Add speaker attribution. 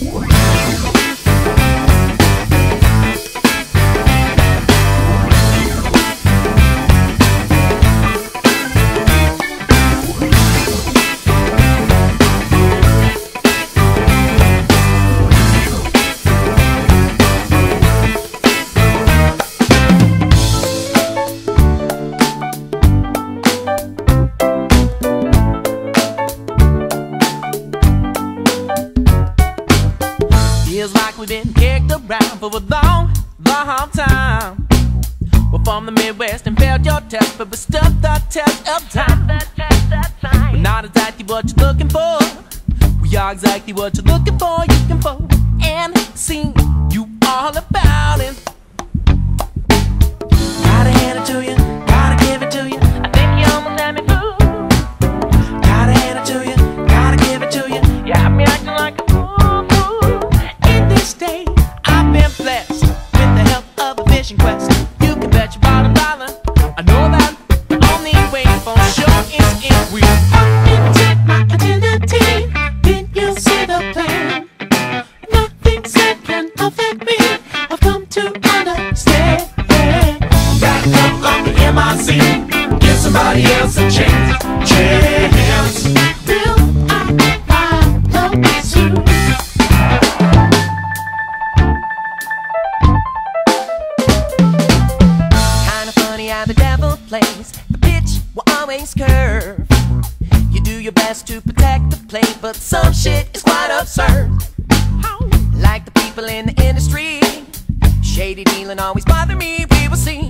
Speaker 1: What? for a long, long time. We're from the Midwest and failed your test, but we stuffed the test of time. We're not exactly what you're looking for. We are exactly what you're looking for. You can vote and see you all about it. the devil plays. The pitch will always curve. You do your best to protect the plate But some shit is quite absurd. Like the people in the industry. Shady dealing always bother me, we will see.